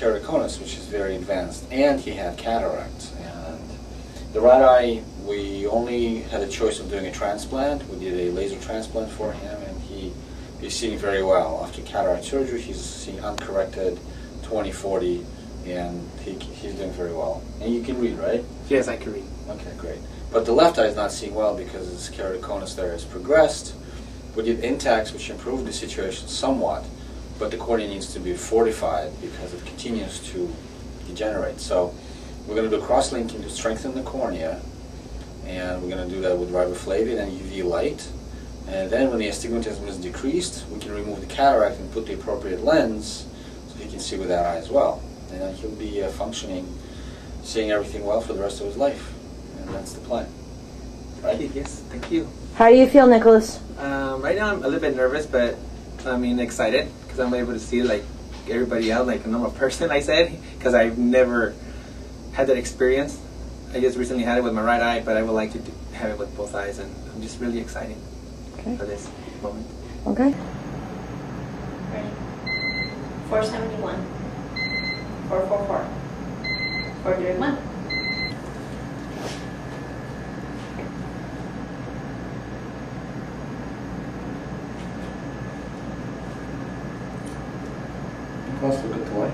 keratoconus, which is very advanced, and he had cataracts. And the right eye, we only had a choice of doing a transplant. We did a laser transplant for him, and he is seeing very well. After cataract surgery, he's seeing uncorrected 20/40, and he, he's doing very well. And you can read, right? Yes, I can read. Okay, great. But the left eye is not seeing well because his keratoconus there has progressed. We did Intacs, which improved the situation somewhat, but the cornea needs to be fortified because it continues to degenerate. So we're going to do cross-linking to strengthen the cornea, and we're going to do that with riboflavin and UV light. And then when the astigmatism is decreased, we can remove the cataract and put the appropriate lens so he can see with that eye as well. And then he'll be uh, functioning, seeing everything well for the rest of his life. And that's the plan. Right? Yes, thank you. How do you feel, Nicholas? Um, right now I'm a little bit nervous, but I mean excited because I'm able to see like everybody else, like a normal person. I said because I've never had that experience. I just recently had it with my right eye, but I would like to do, have it with both eyes, and I'm just really excited Okay. for this moment. Okay. Ready? 471. 444. 431. Let's look at the light.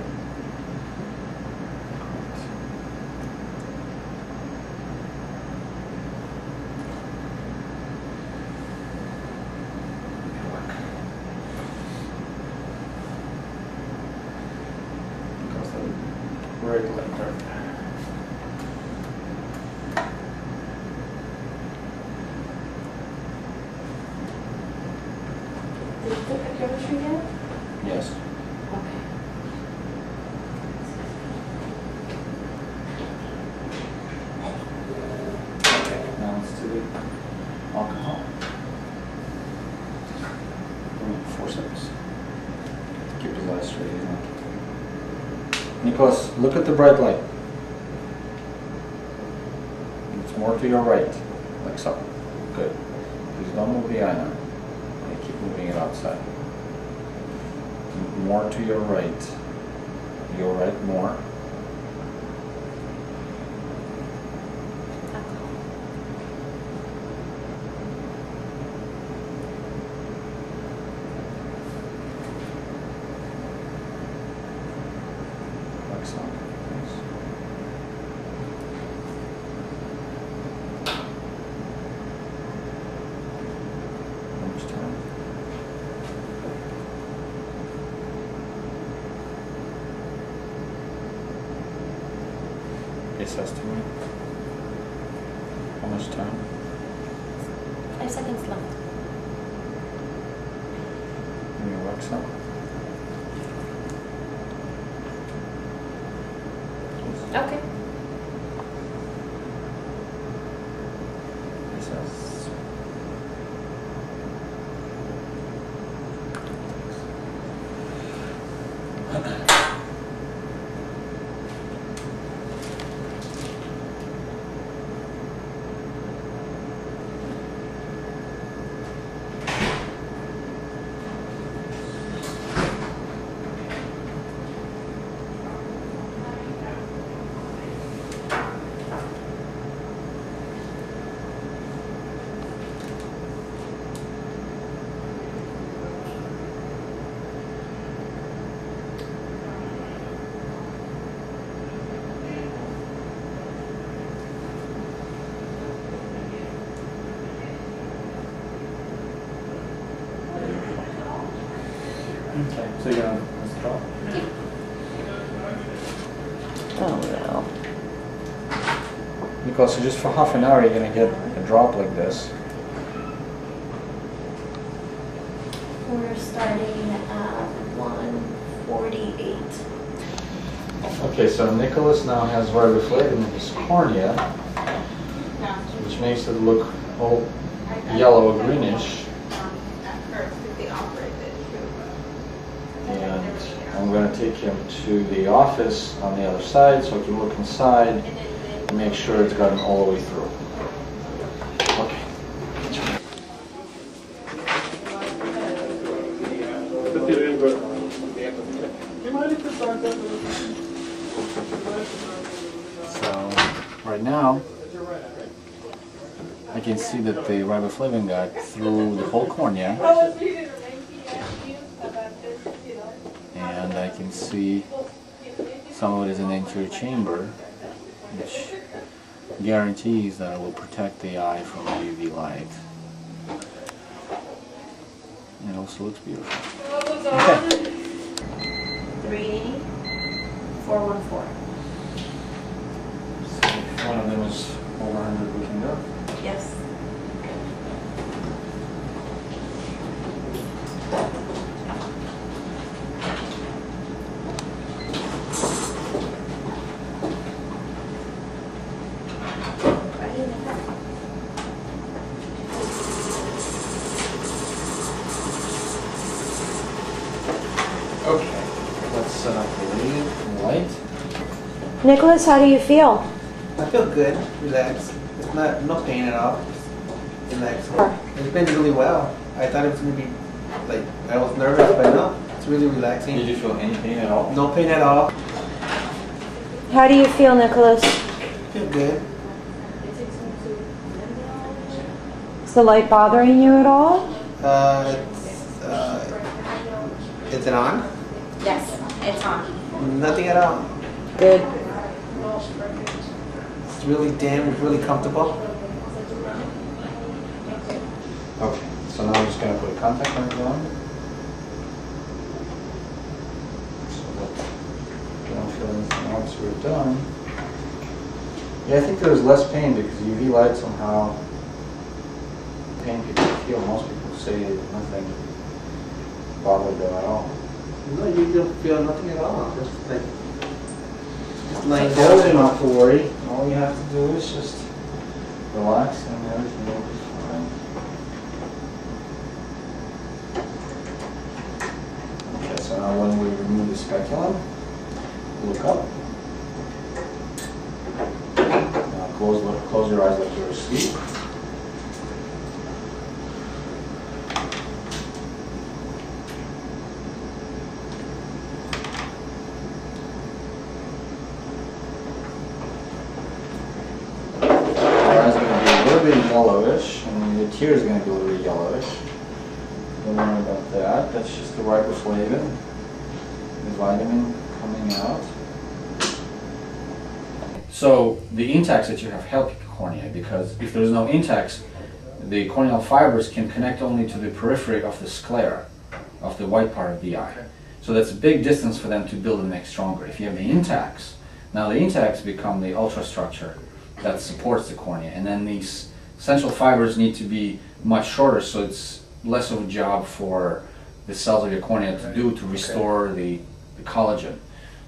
Did you take a pachymetry yet? Yes. Okay. Okay, now let's do the alcohol. Forceps. Keep his eyes straight. you. Nicholas, look at the bright light. It's more to your right, like so. Good. Please don't move the eye now. Okay, keep moving it outside. More to your right. Your right more. Like so. Yes. How much time? Yes, estimate. How much time? Five seconds left. Can you wax up? Okay. Yes, yes. Okay, so you're gonna withdraw? Oh no. Because so just for half an hour, you're gonna get a drop like this. We're starting at um, 148. Okay, so Nicholas now has riboflavin in his cornea, which makes it look all yellow greenish. I'm going to take him to the office on the other side so I can look inside and make sure it's gotten all the way through. Okay. So, right now, I can see that the riboflavin got through the whole cornea. See some of it is an the anterior chamber, which guarantees that it will protect the eye from UV light. And it also looks beautiful. Okay. 380, 414. If one of them is over 100, we can go. Yes. Okay, let's set up the lead and light. Nicholas, how do you feel? I feel good, relaxed. It's not no pain at all. Relaxed. Sure. It's been really well. I thought it was gonna be like I was nervous, but no, it's really relaxing. Did you feel any pain at all? No pain at all. How do you feel, Nicholas? I feel good. Is the light bothering you at all? Uh, it's, uh, is it on? Yes, it's on. Nothing at all. Good. It's really dim. It's really comfortable. Okay, so now I'm just gonna put a contact lens on. So that you don't feel anything once we're done. Yeah, I think there was less pain because UV light somehow, pain people feel, most people say nothing bothered them at all. No, you don't feel nothing at all. Just like lying I told you down. not to worry, all you have to do is just relax and everything will be fine. Okay, so now when we remove the speculum, look up. Now close, close your eyes like you're asleep. Your eyes are going to be a little bit yellowish, tears are going to be a little yellowish. Don't worry about that. That's just the riboflavin, the vitamin coming out. So the intacs that you have help cornea because if there's no intacs, the corneal fibers can connect only to the periphery of the sclera, of the white part of the eye. So that's a big distance for them to build and make stronger. If you have the intacs, now the intacs become the ultrastructure that supports the cornea, and then these central fibers need to be much shorter, so it's less of a job for the cells of your cornea to do to restore the, the collagen.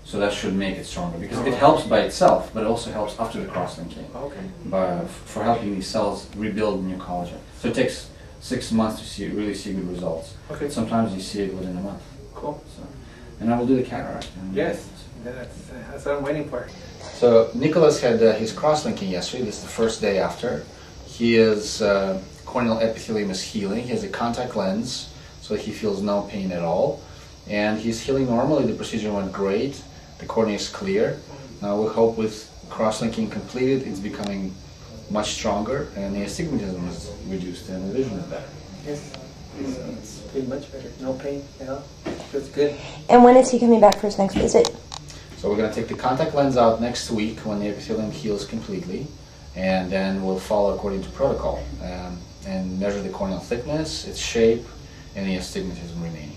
So that should make it stronger because it helps by itself, but it also helps after the cross-linking Okay. by, for helping these cells rebuild new collagen. So it takes six months to see really see good results. Okay. Sometimes you see it within a month. Cool. So, and I will do the cataract. and- Yes. That's, that's what I'm waiting for. So Nicholas had uh, his cross-linking yesterday. This is the first day after. He is uh, corneal epithelium is healing. He has a contact lens, so he feels no pain at all, and he's healing normally. The procedure went great. The cornea is clear. Now we hope with cross-linking completed, it's becoming much stronger, and the astigmatism is reduced, and the vision is better. Yes. It's, it's pretty much better. No pain at all. Feels good. And when is he coming back for his next visit? So we're going to take the contact lens out next week when the epithelium heals completely, and then we'll follow according to protocol um, and measure the corneal thickness, its shape, and the astigmatism remaining.